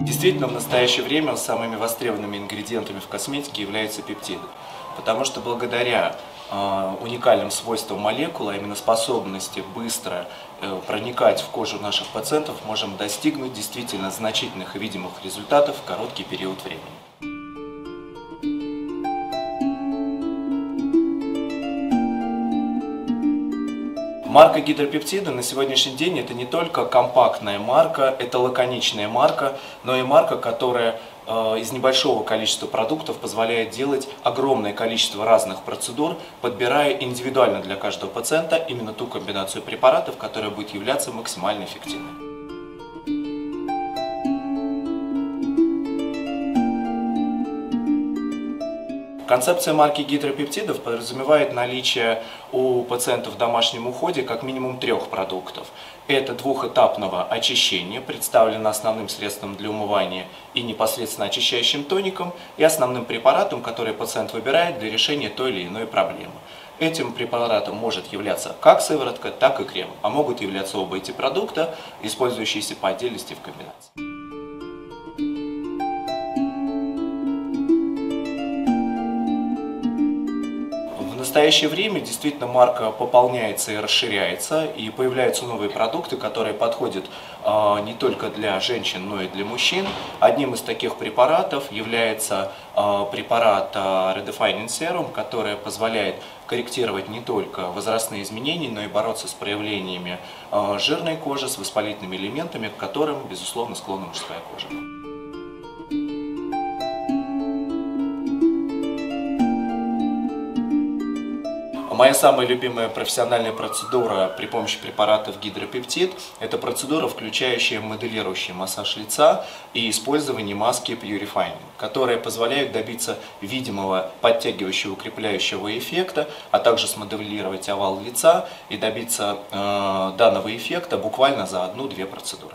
Действительно, в настоящее время самыми востребованными ингредиентами в косметике являются пептиды. Потому что благодаря э, уникальным свойствам молекулы, а именно способности быстро э, проникать в кожу наших пациентов, можем достигнуть действительно значительных и видимых результатов в короткий период времени. Марка гидропептида на сегодняшний день это не только компактная марка, это лаконичная марка, но и марка, которая э, из небольшого количества продуктов позволяет делать огромное количество разных процедур, подбирая индивидуально для каждого пациента именно ту комбинацию препаратов, которая будет являться максимально эффективной. Концепция марки гидропептидов подразумевает наличие у пациентов в домашнем уходе как минимум трех продуктов. Это двухэтапного очищения, представлено основным средством для умывания и непосредственно очищающим тоником, и основным препаратом, который пациент выбирает для решения той или иной проблемы. Этим препаратом может являться как сыворотка, так и крем, а могут являться оба эти продукта, использующиеся по отдельности в комбинации. Настоящее время действительно марка пополняется и расширяется, и появляются новые продукты, которые подходят э, не только для женщин, но и для мужчин. Одним из таких препаратов является э, препарат э, Redefining Serum, который позволяет корректировать не только возрастные изменения, но и бороться с проявлениями жирной кожи, с воспалительными элементами, к которым, безусловно, склонна мужская кожа. Моя самая любимая профессиональная процедура при помощи препаратов гидропептид – это процедура, включающая моделирующий массаж лица и использование маски Purifying, которые позволяют добиться видимого подтягивающего укрепляющего эффекта, а также смоделировать овал лица и добиться э, данного эффекта буквально за одну-две процедуры.